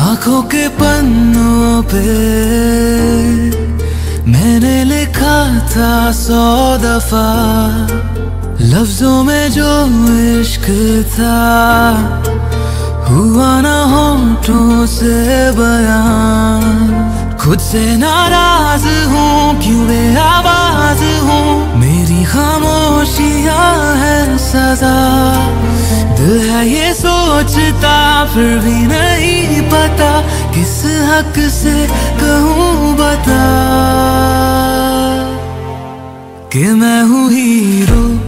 आँखों के पन्नों पे मैंने लिखा था सौ दफ़ा। लफ्जों में जो इश्क था, हुआ ना होठों से बयान। खुद से नाराज़ हूँ, क्यों बे आवाज़ हूँ? मेरी खामोशियाँ है सजा। दिल है ये सोचता, फिर भी नहीं पता किस हक से कहूँ बता कि मैं हूँ हीरो।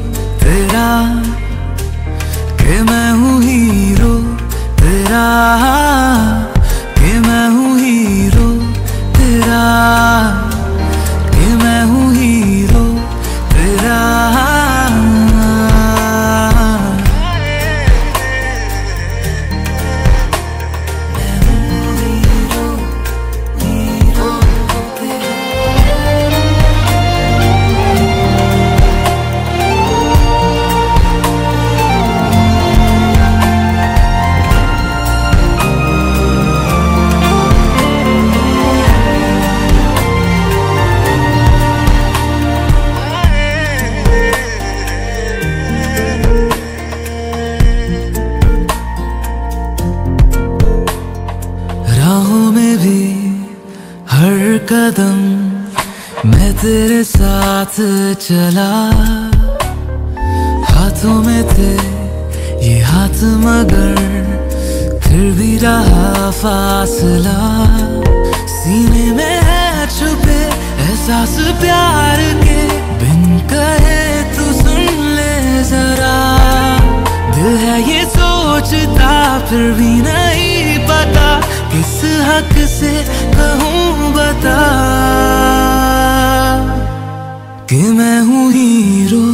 कदम, मैं तेरे साथ चला। हाथों में थे ये हाथ मगर, फिर भी रहा फासला। सीने में है छुपे एहसास प्यार के, बिन कहे तू सुन ले जरा। दिल है ये सोचता, फिर भी हक से कहूँ बता कि मैं हूँ हीरो।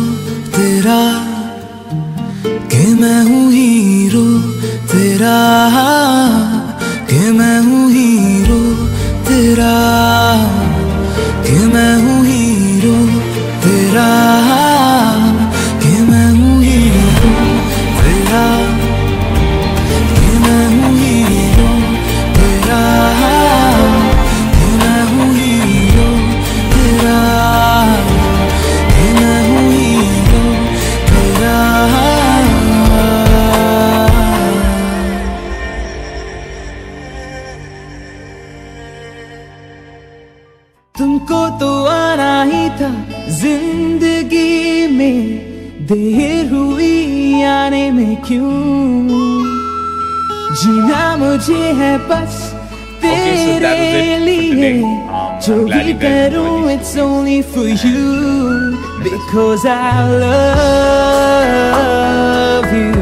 तुमको तो आना ही था ज़िंदगी में। देर हुई आने में क्यों? जीना मुझे है बस तेरे लिए। जो भी करूँ it's only for you because I love you